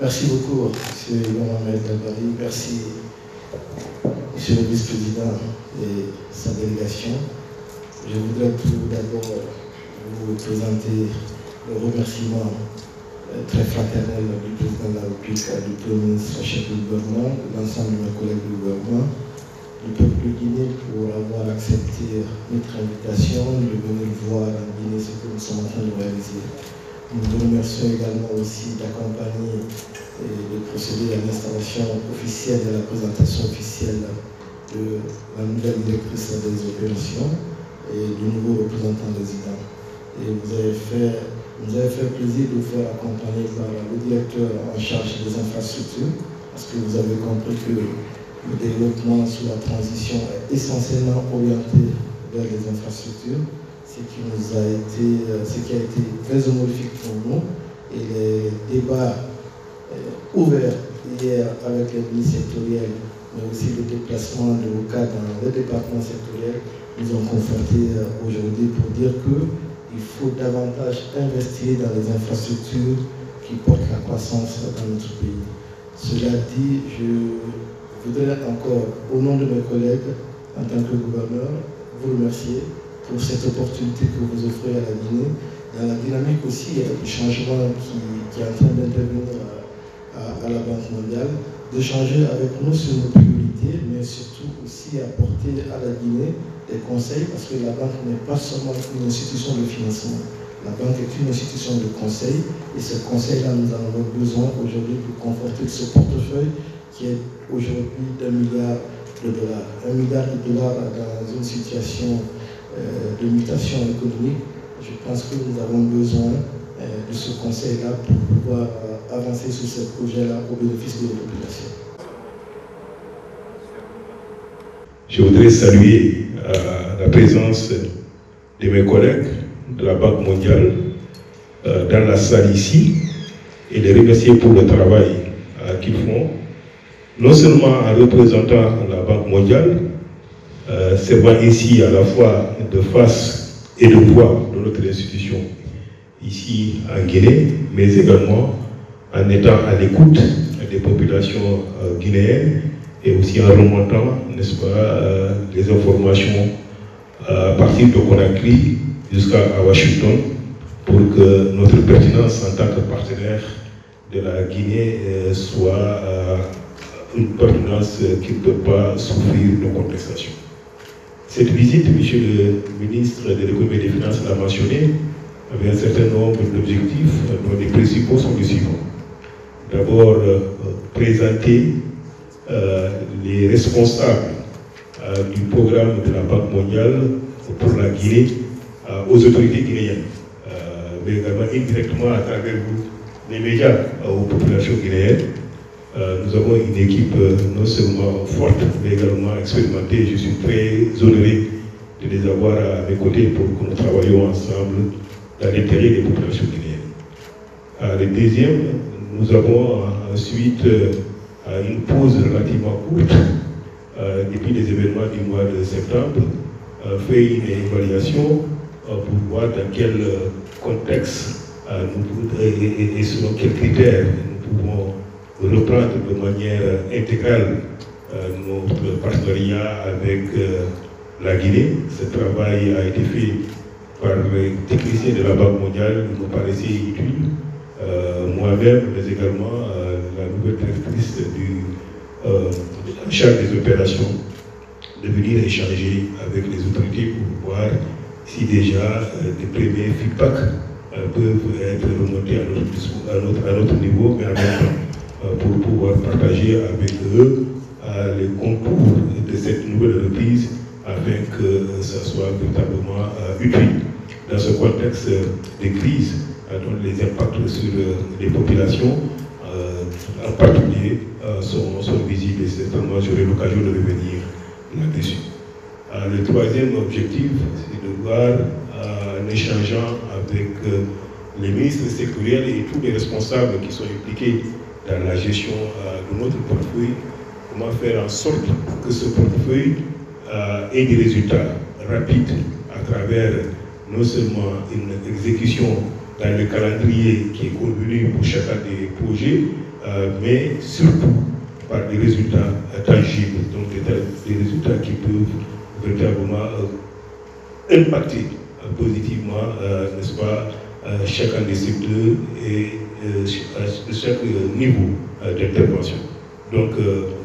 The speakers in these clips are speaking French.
Merci beaucoup, M. Mohamed Dabari. Merci, M. le vice-président et sa délégation. Je voudrais tout d'abord vous présenter le remerciement euh, très fraternel du président de la République, du Premier ministre, chef du gouvernement, de l'ensemble de mes collègues du gouvernement, du peuple de Guinée pour avoir accepté notre invitation de venir voir en Guinée ce que nous sommes en train de réaliser. Nous vous remercions également aussi d'accompagner et de procéder à l'installation officielle et à la présentation officielle de la nouvelle directrice des opérations et du nouveau représentant résident. Et vous avez fait, vous avez fait plaisir de vous faire accompagner par le directeur en charge des infrastructures, parce que vous avez compris que le développement sous la transition est essentiellement orienté vers les infrastructures ce qui nous a été, euh, ce qui a été très honorifique pour nous. Et les débats euh, ouverts hier avec les ministres sectoriels, mais aussi les déplacements de l'OCA dans les départements sectoriels, nous ont conforté euh, aujourd'hui pour dire qu'il faut davantage investir dans les infrastructures qui portent la croissance dans notre pays. Cela dit, je voudrais encore, au nom de mes collègues, en tant que gouverneur, vous remercier pour cette opportunité que vous offrez à la Guinée. Dans la dynamique aussi, il y a du changement qui, est en train d'intervenir à, la Banque mondiale, d'échanger avec nous sur nos priorités, mais surtout aussi apporter à la Guinée des conseils, parce que la banque n'est pas seulement une institution de financement. La banque est une institution de conseil, et ce conseil-là, nous en avons besoin aujourd'hui pour conforter ce portefeuille qui est aujourd'hui d'un milliard de dollars. Un milliard de dollars dans une situation euh, de mutation économique, je pense que nous avons besoin euh, de ce conseil-là pour pouvoir euh, avancer sur ce projet-là au bénéfice de la population. Je voudrais saluer la présence de mes collègues de la Banque mondiale dans la salle ici et les remercier pour le travail qu'ils font, non seulement en représentant la Banque mondiale, euh, servant ici à la fois de face et de voix de notre institution ici en Guinée, mais également en étant à l'écoute des populations euh, guinéennes et aussi en remontant, n'est-ce pas, euh, les informations à partir de Conakry jusqu'à Washington pour que notre pertinence en tant que partenaire de la Guinée soit une pertinence qui ne peut pas souffrir de contestation. Cette visite, Monsieur le ministre de l'économie et des finances l'a mentionné, avait un certain nombre d'objectifs, dont les principaux sont les suivants. D'abord, euh, présenter euh, les responsables euh, du programme de la Banque mondiale pour la Guinée aux autorités guinéennes, mais également indirectement à travers les médias aux populations guinéennes euh, nous avons une équipe euh, non seulement forte, mais également expérimentée. Je suis très honoré de les avoir à mes côtés pour que nous travaillions ensemble dans l'intérêt des populations guinéennes. Euh, le deuxième, nous avons ensuite, une pause relativement courte, depuis les événements du mois de septembre, fait une évaluation pour voir dans quel contexte et selon quels critères nous pouvons reprendre de manière intégrale euh, notre partenariat avec euh, la Guinée. Ce travail a été fait par les techniciens de la Banque mondiale, il nous paraissait utile. Euh, moi-même, mais également la nouvelle directrice du charge des opérations, de venir échanger avec les autorités pour voir si déjà des premiers feedbacks peuvent être remontés à notre, à notre niveau, mais euh, pour pouvoir partager avec eux euh, les concours de cette nouvelle reprise afin que ça soit véritablement euh, utile. Dans ce contexte de crise dont les impacts sur les populations en particulier sont, sont, visibles et certainement j'aurai l'occasion de revenir là-dessus. le troisième objectif, c'est de voir en échangeant avec les ministres sectoriels et tous les responsables qui sont impliqués dans la gestion euh, de notre portefeuille, comment faire en sorte que ce portefeuille euh, ait des résultats rapides à travers non seulement une exécution dans le calendrier qui est convenu pour chacun des projets, mais surtout par des résultats tangibles, donc des, résultats qui peuvent véritablement impacter positivement, n'est-ce pas, chacun des secteurs et chaque niveau d'intervention. Donc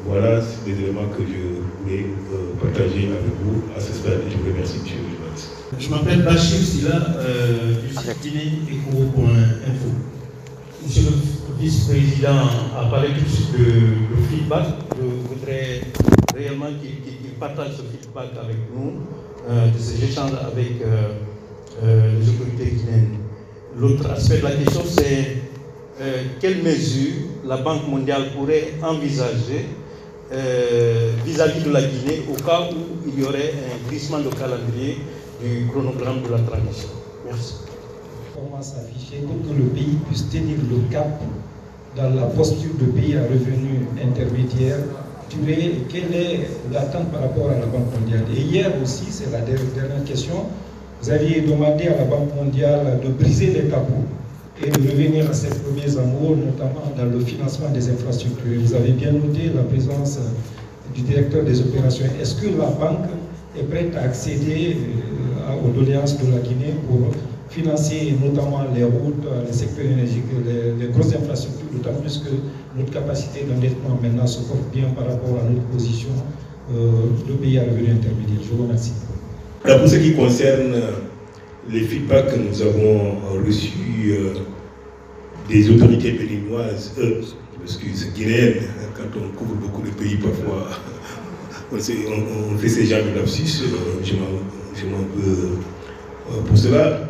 voilà les éléments que je voulais partager avec vous à ce stade et je vous remercie, monsieur le. Je m'appelle Bachir Silla euh, du site Guinée-Eco.info. Monsieur le vice-président a parlé tout de suite de, feedback. Je voudrais réellement qu'il partage ce feedback avec nous, euh, de ces échanges avec euh, les autorités guinéennes. L'autre aspect de la question, c'est quelles mesures la Banque mondiale pourrait envisager vis-à-vis -vis de la Guinée au cas où il y aurait un glissement de calendrier du chronogramme de la transition. Merci. Comment s'afficher pour que le pays puisse tenir le cap dans la posture de pays à revenu intermédiaire et quelle est l'attente par rapport à la Banque mondiale Et hier aussi, c'est la dernière question, vous aviez demandé à la Banque mondiale de briser les tabous et de revenir à ses premiers amours, notamment dans le financement des infrastructures. Vous avez bien noté la présence du directeur des opérations. Est-ce que la banque est prête à accéder aux doléances de la Guinée pour financer notamment les routes, les secteurs énergétiques, les, grosses infrastructures, d'autant plus que notre capacité d'endettement maintenant se porte bien par rapport à notre position euh, de pays à revenu intermédiaire? Je vous remercie. Pour ce qui concerne euh, les feedbacks que nous avons reçus euh, des autorités béninoises, euh, excuse, guinéennes, quand on couvre beaucoup de pays parfois, on, fait ces genres de lapsus, je m'en veux euh, pour cela.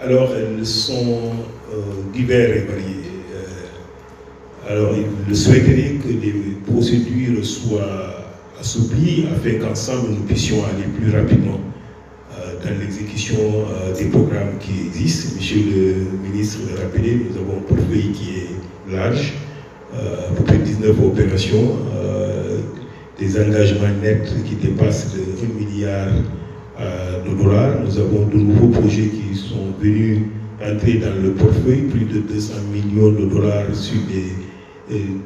Alors, elles sont euh, diverses et variées. Euh, alors, il souhaiterait que les procédures soient assouplies afin qu'ensemble nous puissions aller plus rapidement dans l'exécution des programmes qui existent. Monsieur le ministre l'a rappelé, nous avons un portefeuille qui est large, à peu près 19 opérations, des engagements nets qui dépassent de 1 milliard euh, de dollars. Nous avons de nouveaux projets qui sont venus entrer dans le portefeuille, plus de 200 millions de dollars sur les,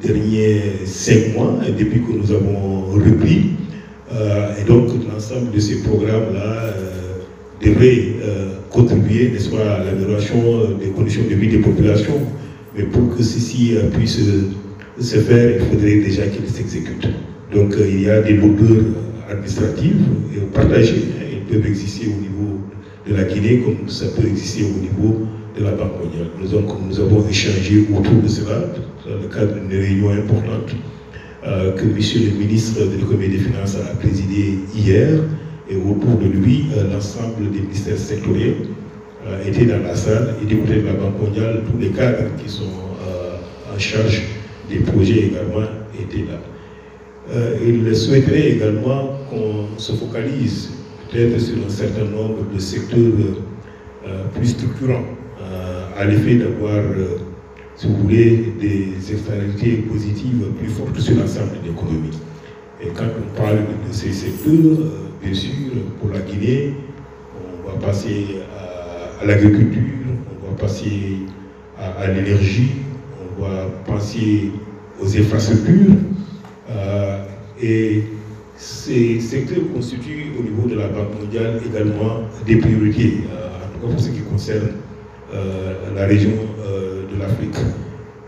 derniers cinq mois, depuis que nous avons repris. Euh, et donc l'ensemble de ces programmes-là euh, devraient contribuer, à l'amélioration des conditions de vie des populations. Mais pour que ceci puisse se faire, il faudrait déjà qu'ils s'exécutent. Donc il y a des lourdeurs administratives partagées peuvent exister au niveau de la Guinée comme ça peut exister au niveau de la Banque mondiale. Nous, avons échangé autour de cela dans le cadre d'une réunion importante euh, que M. le ministre de l'économie et des finances a présidé hier et autour de lui, euh, l'ensemble des ministères sectoriels euh, étaient dans la salle et côté de la Banque mondiale, tous les cadres qui sont en charge des projets également étaient là. il souhaiterait également qu'on se focalise peut-être sur un certain nombre de secteurs euh, plus structurants, euh, à l'effet d'avoir, euh, si vous voulez, des externalités positives plus fortes sur l'ensemble de l'économie. Et quand on parle de ces secteurs, bien sûr, pour la Guinée, on va passer à, l'agriculture, on va passer à, l'énergie, on va passer aux infrastructures. et ces secteurs constituent au niveau de la Banque mondiale également des priorités, euh, en tout cas pour ce qui concerne euh, la région euh, de l'Afrique.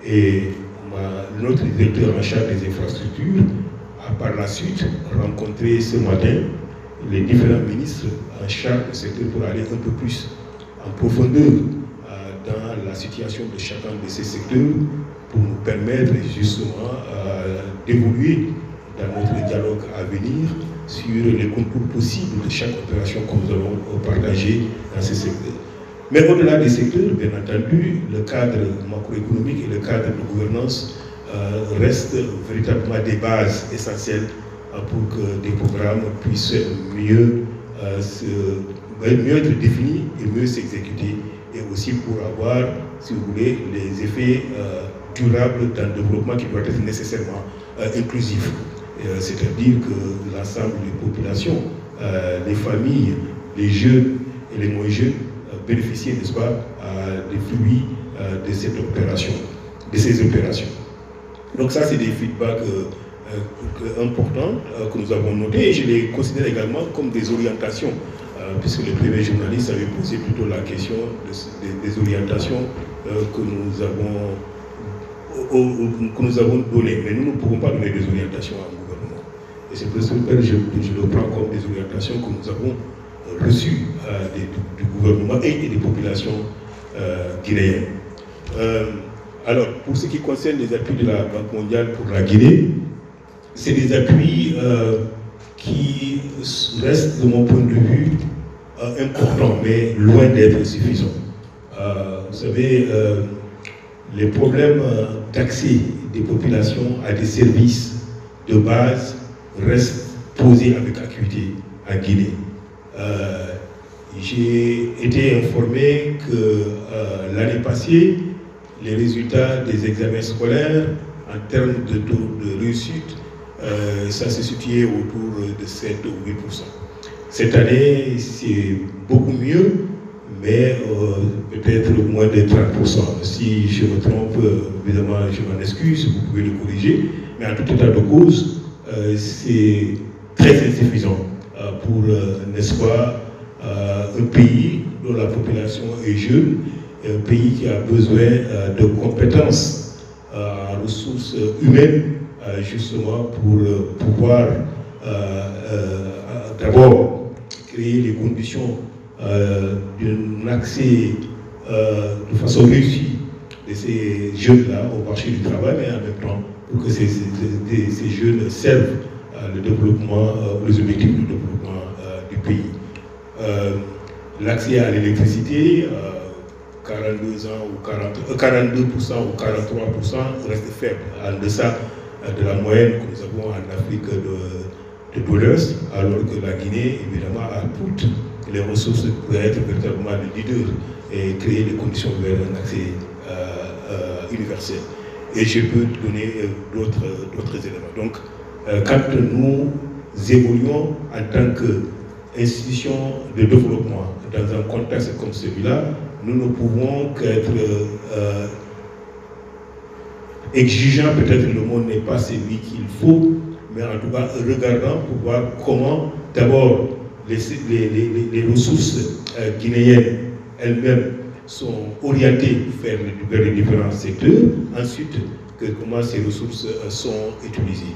Et notre directeur en charge des infrastructures a par la suite rencontré ce matin les différents ministres en charge du secteur pour aller un peu plus en profondeur dans la situation de chacun de ces secteurs pour nous permettre justement d'évoluer dans notre dialogue à venir sur les concours possibles de chaque opération que nous allons partager dans ces secteurs. Mais au-delà des secteurs, bien entendu, le cadre macroéconomique et le cadre de gouvernance euh, restent véritablement des bases essentielles euh, pour que des programmes puissent mieux, euh, mieux être définis et mieux s'exécuter, et aussi pour avoir, si vous voulez, les effets durables dans le développement qui doit être nécessairement inclusif. Euh, c'est-à-dire que l'ensemble des populations, euh, les familles, les jeunes et les moins jeunes bénéficier, n'est-ce pas, des fruits de cette opération, de ces opérations. Donc ça, c'est des feedbacks importants que nous avons notés et je les considère également comme des orientations puisque le premier journaliste avait posé plutôt la question des, orientations que nous avons que nous avons données. Mais nous ne pouvons pas donner des orientations à un gouvernement. Et c'est pour ça que je, le prends comme des orientations que nous avons reçues euh, du, gouvernement et, des populations euh, guinéennes. Euh, alors, pour ce qui concerne les appuis de la Banque mondiale pour la Guinée, c'est des appuis qui restent, de mon point de vue, importants, mais loin d'être suffisants. vous savez, les problèmes d'accès des populations à des services de base restent posés avec acuité en Guinée. Euh, j'ai été informé que euh, l'année passée, les résultats des examens scolaires en termes de taux de réussite, euh, ça se situait autour de 7 ou 8 Cette année, c'est beaucoup mieux, mais euh, peut-être moins de 30%. Si je me trompe, euh, évidemment, je m'en excuse, vous pouvez le corriger, mais en tout état de cause, c'est très insuffisant pour, n'est-ce pas, un pays dont la population est jeune, un pays qui a besoin de compétences en ressources humaines, justement pour pouvoir d'abord créer les conditions euh, d'un accès euh, de façon réussie de ces jeunes-là au marché du travail, mais en même temps pour que ces, jeunes servent le développement, les objectifs du développement du pays. L'accès à l'électricité, 42 ans ou 40, 42% ou 43% reste faible, en deçà de la moyenne que nous avons en Afrique de, de, alors que la Guinée, évidemment, a toutes les ressources pour être véritablement le leader et créer les conditions vers un accès euh, euh, universel. Et je peux donner euh, d'autres éléments. Donc, quand nous évoluons en tant qu'institution de développement dans un contexte comme celui-là, nous ne pouvons qu'être exigeants, peut-être le monde n'est pas celui qu'il faut, mais en tout cas regardant pour voir comment d'abord les, ressources euh, guinéennes elles-mêmes sont orientées vers, les différents secteurs. Ensuite, que comment ces ressources euh, sont utilisées.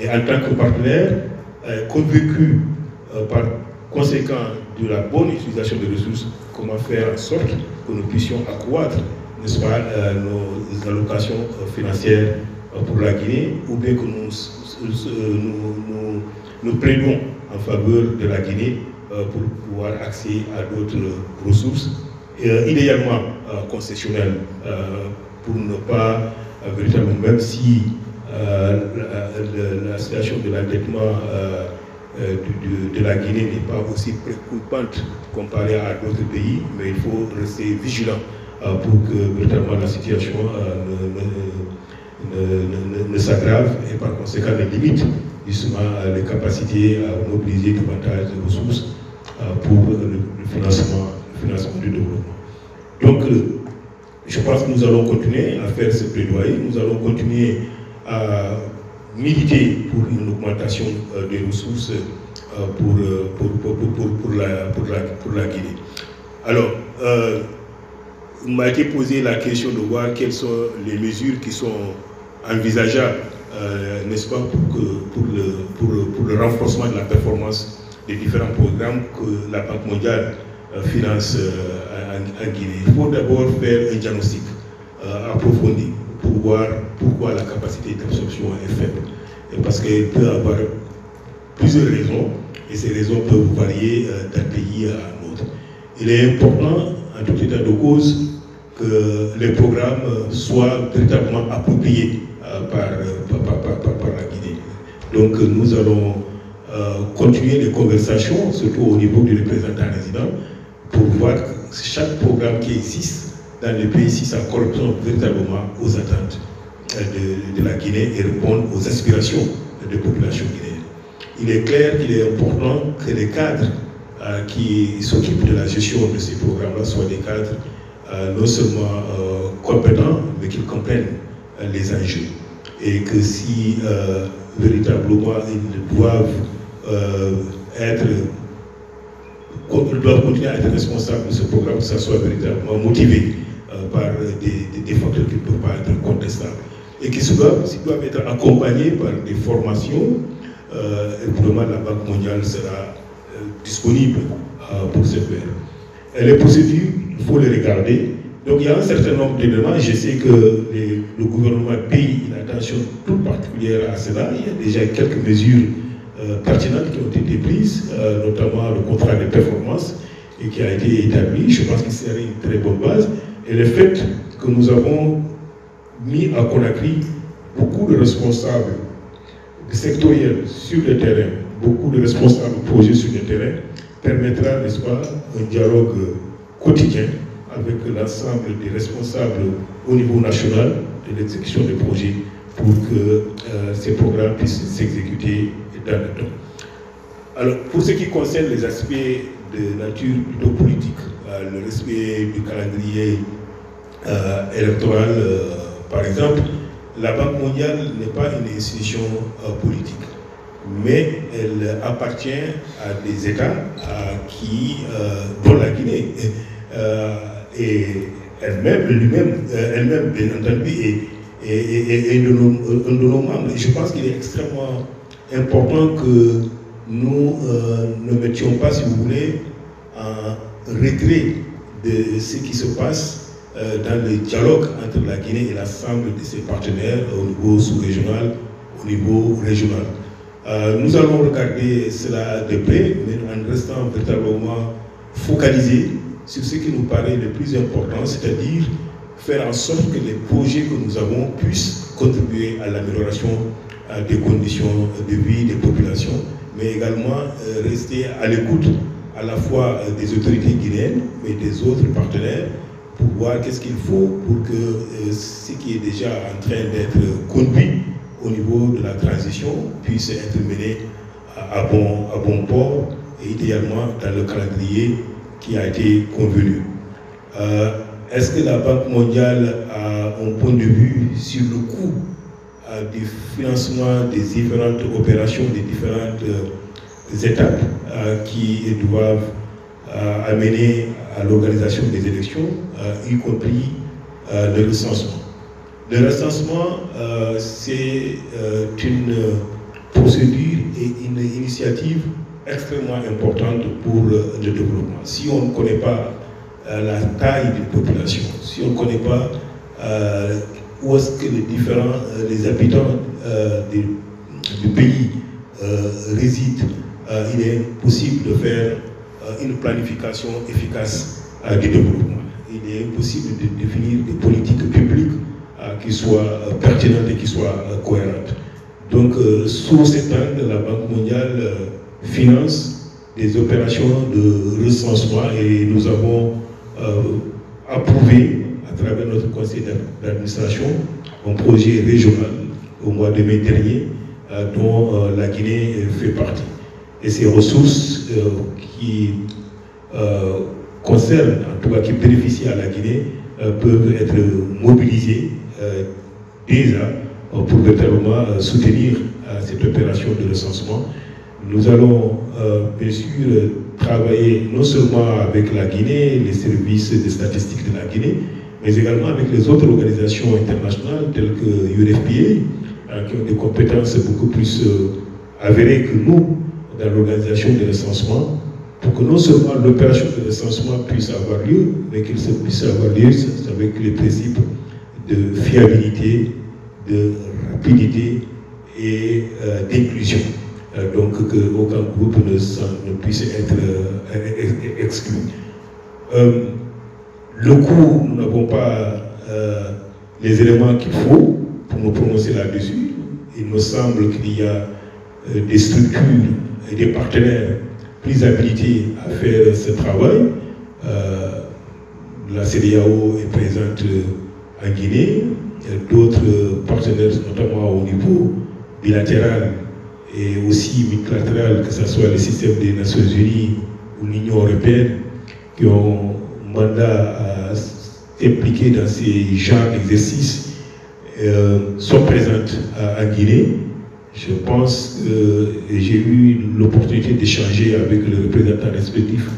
Et en tant que partenaire, euh, convaincu par conséquent de la bonne utilisation des ressources, comment faire en sorte que nous puissions accroître, n'est-ce pas, nos allocations financières pour la Guinée, ou bien que nous, nous, en faveur de la Guinée euh, pour pouvoir accéder à d'autres ressources, euh, idéalement euh, concessionnelles, pour ne pas véritablement, même si la, situation de l'endettement de, de, la Guinée n'est pas aussi préoccupante comparée à d'autres pays, mais il faut rester vigilant pour que la situation ne, ne s'aggrave et par conséquent ne limite justement les capacités à mobiliser davantage de ressources euh, pour le, financement, du développement. Donc, euh, je pense que nous allons continuer à faire ce plaidoyer, nous allons continuer à militer pour une augmentation euh, des ressources pour, pour, pour, pour, la, la, la Guinée. Alors, il m'a été posé la question de voir quelles sont les mesures qui sont envisageables euh, n'est-ce pas, pour, le, renforcement de la performance des différents programmes que la Banque mondiale euh, finance euh, en, Guinée. Il faut d'abord faire un diagnostic approfondi pour voir pourquoi la capacité d'absorption est faible. parce qu'il peut avoir plusieurs raisons, et ces raisons peuvent varier d'un pays à un autre. Il est important, en tout état de cause, que les programmes soient véritablement appropriés par, par, la Guinée. Donc nous allons euh, continuer les conversations, surtout au niveau du représentant résident, pour voir chaque programme qui existe dans le pays, si ça correspond véritablement aux attentes euh, de, la Guinée et répond aux aspirations des populations guinéennes. Il est clair qu'il est important que les cadres qui s'occupent de la gestion de ces programmes-là soient des cadres non seulement compétents, mais qui comprennent les enjeux. Et que si véritablement ils doivent être doivent continuer à être responsables de ce programme, que ça soit véritablement motivé par des, facteurs qui ne peuvent pas être contestables. Et qui doivent, doivent être accompagnés par des formations. évidemment, la Banque mondiale sera disponible pour ce faire. Et les procédures, il faut les regarder. Donc il y a un certain nombre d'éléments. Je sais que le gouvernement paye une attention toute particulière à cela. Il y a déjà quelques mesures pertinentes qui ont été prises, notamment le contrat de performance et qui a été établi. Je pense qu'il serait une très bonne base. Et le fait que nous avons mis à Conakry beaucoup de responsables sectoriels sur le terrain, beaucoup de responsables projets sur le terrain, permettra, n'est-ce pas, un dialogue quotidien avec l'ensemble des responsables au niveau national de l'exécution des projets pour que ces programmes puissent s'exécuter dans le temps. Alors, pour ce qui concerne les aspects de nature plutôt politique, le respect du calendrier électoral, par exemple, la Banque mondiale n'est pas une institution politique, mais elle appartient à des États qui, dont la Guinée, et elle-même, lui-même, elle-même, bien entendu, est, est, un, de nos, membres. Je pense qu'il est extrêmement important que nous ne mettions pas, si vous voulez, en retrait de ce qui se passe dans le dialogue entre la Guinée et l'ensemble de ses partenaires au niveau sous-régional, au niveau régional. nous allons regarder cela de près, mais en restant véritablement focalisés sur ce qui nous paraît le plus important, c'est-à-dire faire en sorte que les projets que nous avons puissent contribuer à l'amélioration des conditions de vie des populations, mais également rester à l'écoute à la fois des autorités guinéennes, mais des autres partenaires, pour voir qu'est-ce qu'il faut pour que ce qui est déjà en train d'être conduit au niveau de la transition puisse être mené à bon, à bon port et idéalement dans le calendrier qui a été convenu. Est-ce que la Banque mondiale a un point de vue sur le coût du financement des différentes opérations, des différentes étapes qui doivent amener à l'organisation des élections, y compris le recensement? Le recensement, c'est une procédure et une initiative extrêmement importante pour le développement? Si on ne connaît pas la taille d'une population, si on ne connaît pas où est-ce que les différents les habitants du pays résident, il est impossible de faire une planification efficace du développement. Il est impossible de définir des politiques publiques qui soient pertinentes et qui soient cohérentes. Donc, sous cet angle, la Banque mondiale finance des opérations de recensement et nous avons approuvé à travers notre conseil d'administration un projet régional au mois de mai dernier dont la Guinée fait partie. Et ces ressources qui concernent, en tout cas qui bénéficient à la Guinée, peuvent être mobilisées déjà pour véritablement soutenir cette opération de recensement. Nous allons bien sûr travailler non seulement avec la Guinée, les services des statistiques de la Guinée, mais également avec les autres organisations internationales telles que UNFPA, qui ont des compétences beaucoup plus avérées que nous dans l'organisation des recensements, pour que non seulement l'opération de recensement puisse avoir lieu, mais qu'il puisse avoir lieu avec les principes de fiabilité, de rapidité et d'inclusion. Donc qu'aucun groupe ne, puisse être exclu. le coût, nous n'avons pas les éléments qu'il faut pour nous prononcer là-dessus. Il me semble qu'il y a des structures et des partenaires plus habilités à faire ce travail. la CDAO est présente en Guinée, d'autres partenaires, notamment au niveau bilatéral et aussi multilatéral, que ce soit le système des Nations Unies ou l'Union européenne qui ont mandat à s'impliquer dans ces genres d'exercices sont présentes en Guinée. Je pense que j'ai eu l'opportunité d'échanger avec le représentant respectif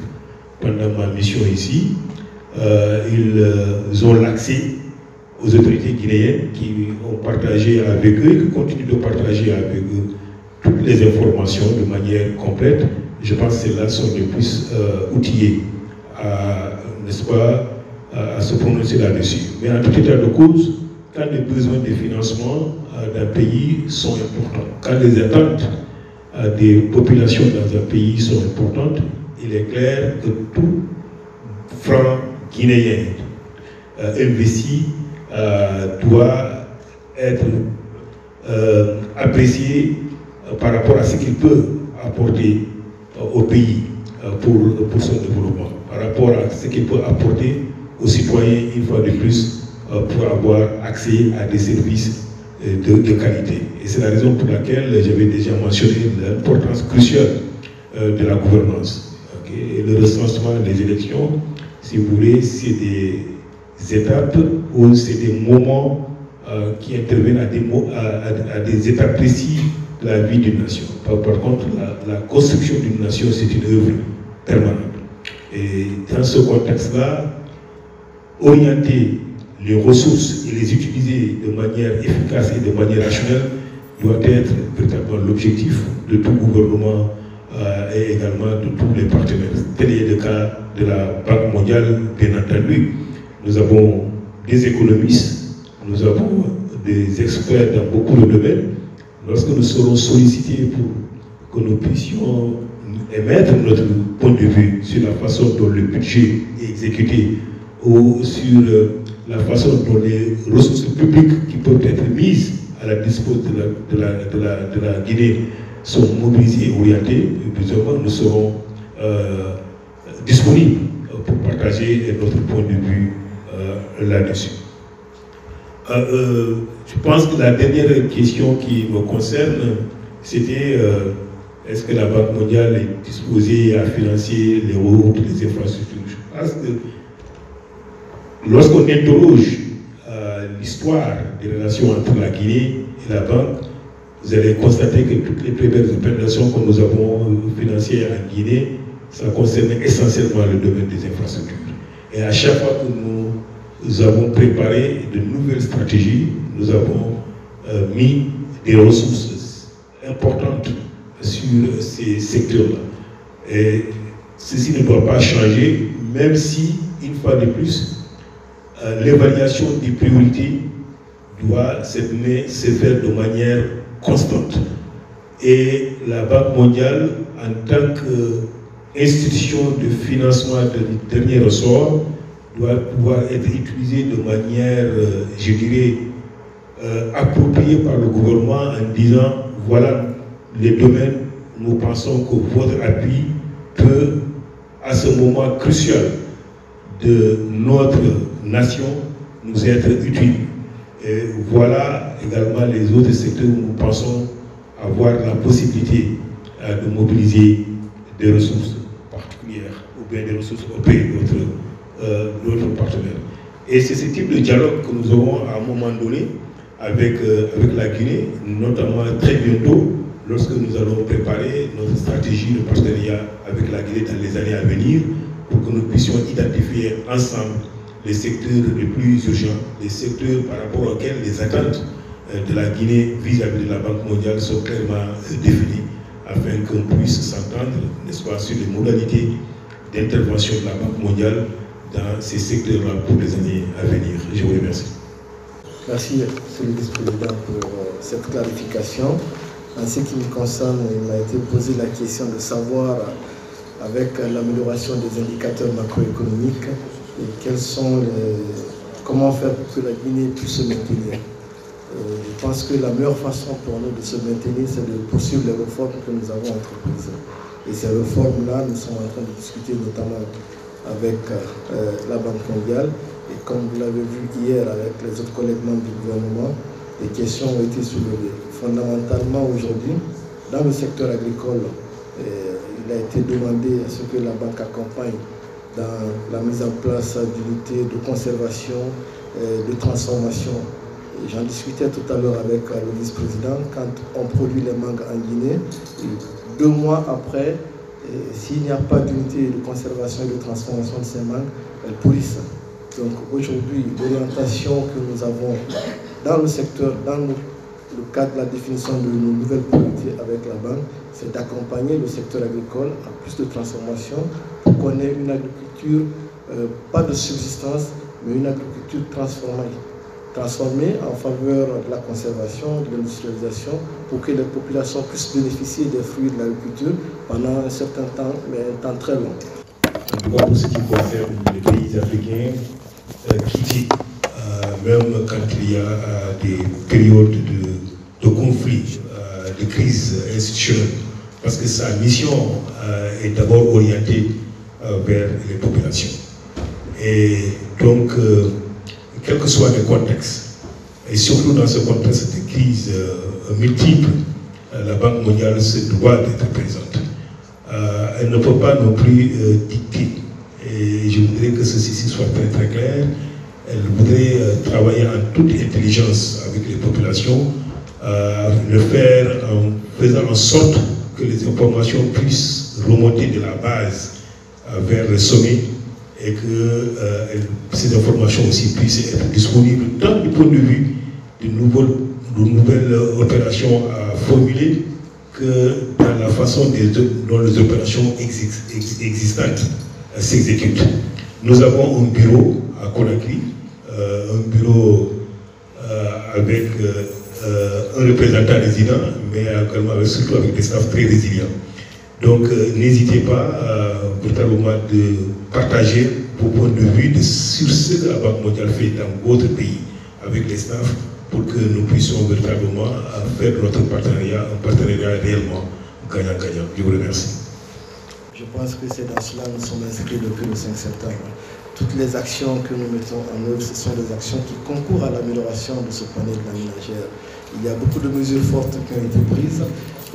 pendant ma mission ici. ils ont l'accès aux autorités guinéennes qui ont partagé avec eux et qui continuent de partager avec eux toutes les informations de manière complète. Je pense que celles-là sont les plus euh, n'est-ce pas, à, se prononcer là-dessus. Mais en tout état de cause, quand les besoins de financement euh, d'un pays sont importants, quand les attentes euh, des populations dans un pays sont importantes, il est clair que tout franc guinéen investi euh, doit être apprécié par rapport à ce qu'il peut apporter au pays pour, pour son développement, par rapport à ce qu'il peut apporter aux citoyens une fois de plus pour avoir accès à des services de, de qualité. Et c'est la raison pour laquelle j'avais déjà mentionné l'importance cruciale de la gouvernance. Le recensement des élections, si vous voulez, c'est des étapes où c'est des moments euh, qui interviennent à des, à, des, étapes précises la vie d'une nation. Par, contre, la, construction d'une nation, c'est une œuvre permanente. Et dans ce contexte-là, orienter les ressources et les utiliser de manière efficace et de manière rationnelle doit être véritablement l'objectif de tout gouvernement euh, et également de tous les partenaires. Tel est le cas de la Banque mondiale, bien entendu. Nous avons des économistes, nous avons des experts dans beaucoup de domaines. Lorsque nous serons sollicités pour que nous puissions émettre notre point de vue sur la façon dont le budget est exécuté ou sur la façon dont les ressources publiques qui peuvent être mises à la disposition de la, Guinée sont mobilisées et orientées, nous serons euh, disponibles pour partager notre point de vue euh, là-dessus. Euh, euh, je pense que la dernière question qui me concerne, c'était est-ce que la Banque mondiale est disposée à financer les routes, les infrastructures? Je pense que lorsqu'on interroge l'histoire des relations entre la Guinée et la Banque, vous allez constater que toutes les premières opérations que nous avons financées en Guinée, ça concerne essentiellement le domaine des infrastructures. Et à chaque fois que nous nous avons préparé de nouvelles stratégies, nous avons euh, mis des ressources importantes sur ces secteurs-là. Et ceci ne doit pas changer, même si, une fois de plus, euh, l'évaluation des priorités doit se, se faire de manière constante. Et la Banque mondiale, en tant qu'institution de financement de dernier ressort, doit pouvoir être utilisé de manière, euh, je dirais, euh, appropriée par le gouvernement en disant, voilà les domaines, nous pensons que votre appui peut, à ce moment crucial de notre nation, nous être utile. Et voilà également les autres secteurs où nous pensons avoir la possibilité euh, de mobiliser des ressources particulières ou bien des ressources auprès d'autres euh, notre partenaire. Et c'est ce type de dialogue que nous aurons à un moment donné avec, euh, avec la Guinée, notamment très bientôt, lorsque nous allons préparer notre stratégie de partenariat avec la Guinée dans les années à venir, pour que nous puissions identifier ensemble les secteurs les plus urgents, les secteurs par rapport auxquels les attentes euh, de la Guinée vis-à-vis de la Banque mondiale sont clairement définies, afin qu'on puisse s'entendre, n'est-ce pas, sur les modalités d'intervention de la Banque mondiale dans ces secteurs-là pour les années à venir. Je vous remercie. Merci, Monsieur le Vice-président, pour euh, cette clarification. En ce qui me concerne, il m'a été posé la question de savoir, avec l'amélioration des indicateurs macroéconomiques, comment faire pour que la Guinée puisse se maintenir. Euh, je pense que la meilleure façon pour nous de se maintenir, c'est de poursuivre les réformes que nous avons entreprises. Et ces réformes-là, nous sommes en train de discuter notamment avec euh, la Banque mondiale. Et comme vous l'avez vu hier avec les autres collègues membres du gouvernement, les questions ont été soulevées. Fondamentalement aujourd'hui, dans le secteur agricole, euh, il il a été demandé à ce que la banque accompagne dans la mise en place d'unités de conservation, de transformation. J'en discutais tout à l'heure avec le vice-président, quand on produit les mangues en Guinée, deux mois après, s'il n'y a pas d'unité de conservation et de transformation de ces mangues, elles pourrissent. Donc aujourd'hui, l'orientation que nous avons dans le secteur, dans le, cadre de la définition de nos nouvelles politiques avec la banque, c'est d'accompagner le secteur agricole à plus de transformation pour qu'on ait une agriculture, euh, pas de subsistance, mais une agriculture transformée transformée en faveur de la conservation, de l'industrialisation, pour que les populations puissent bénéficier des fruits de l'agriculture pendant un certain temps, mais un temps très long. En tout cas, pour ce qui concerne les pays africains, euh, critiquent, euh, même quand il y a euh, des périodes de, de conflit, de crise institutionnelle, parce que sa mission est d'abord orientée vers les populations. Et donc, quels que soient les contextes, et surtout dans ce contexte de crise multiple, la Banque mondiale se doit d'être présente. elle ne peut pas non plus dicter et je voudrais que ceci soit très très clair. Elle voudrait euh, travailler en toute intelligence avec les populations, euh, le faire en faisant en sorte que les informations puissent remonter de la base euh, vers le sommet et que ces informations aussi puissent être disponibles tant du point de vue de nouvelles, opérations à formuler que dans la façon dont les opérations existantes s'exécute. Nous avons un bureau à Conakry, euh, un bureau euh, avec euh, un représentant résident, mais également surtout avec des staffs très résilients. Donc n'hésitez pas véritablement de partager vos points de vue sur ce que la Banque mondiale fait dans votre pays avec les staffs pour que nous puissions véritablement faire notre partenariat un partenariat réellement gagnant-gagnant. Je vous remercie. Je pense que c'est dans cela que nous sommes inscrits depuis le 5 septembre. Toutes les actions que nous mettons en œuvre, ce sont des actions qui concourent à l'amélioration de ce panel de la ménagère. Il y a beaucoup de mesures fortes qui ont été prises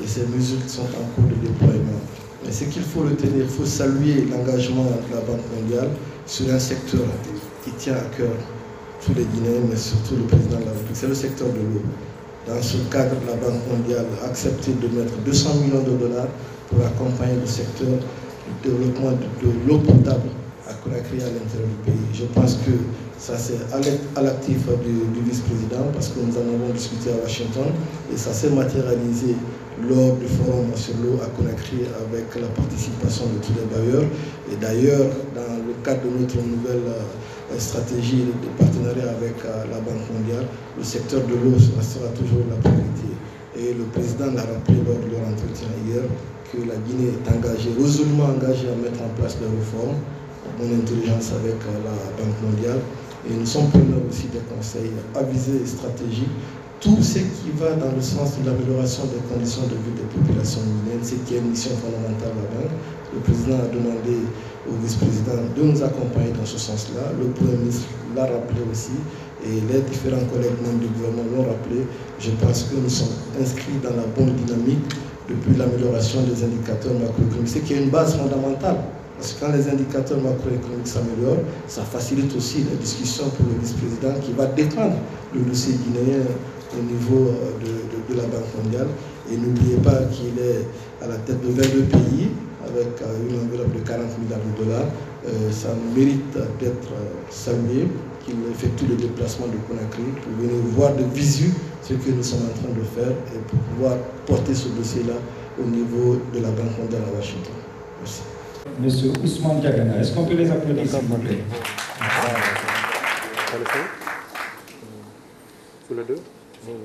et ces mesures sont en cours de déploiement. Mais ce qu'il faut retenir, il faut saluer l'engagement de la Banque mondiale sur un secteur qui tient à cœur tous les Guinéens, mais surtout le président de la République, c'est le secteur de l'eau. Dans ce cadre, la Banque mondiale a accepté de mettre 200 millions de dollars pour accompagner le secteur du développement de, l'eau potable à Conakry à l'intérieur du pays. Je pense que ça c'est à l'actif du, vice-président parce que nous en avons discuté à Washington et ça s'est matérialisé lors du forum sur l'eau à Conakry avec la participation de tous les bailleurs. Et d'ailleurs, dans le cadre de notre nouvelle euh, stratégie de partenariat avec euh, la Banque mondiale, le secteur de l'eau sera toujours la priorité. Et le président l'a rappelé lors de leur entretien hier, que la Guinée est engagée, résolument engagée à mettre en place des réformes, en intelligence avec euh, la Banque mondiale. Et nous sommes preneurs aussi des conseils avisés et stratégiques. Tout ce qui va dans le sens de l'amélioration des conditions de vie des populations guinéennes, c'est qui est une mission fondamentale à la banque. Le président a demandé au vice-président de nous accompagner dans ce sens-là. Le Premier ministre l'a rappelé aussi et les différents collègues membres du gouvernement l'ont rappelé. Je pense que nous sommes inscrits dans la bonne dynamique depuis l'amélioration des indicateurs macroéconomiques, c'est qui est une base fondamentale. Parce que quand les indicateurs macroéconomiques s'améliorent, ça facilite aussi la discussion pour le vice-président qui va défendre le dossier guinéen au niveau euh, de, la Banque mondiale. Et n'oubliez pas qu'il est à la tête de 22 pays avec euh, une enveloppe de 40 milliards de dollars. Euh, ça mérite d'être salué qu'il effectue le déplacement de Conakry pour venir voir de visu ce que nous sommes en train de faire et pour pouvoir porter ce dossier-là au niveau de la Banque mondiale à Washington. Merci. Monsieur Ousmane Diagana, est-ce qu'on peut les applaudir s'il vous plaît? Sur le 2 Sim.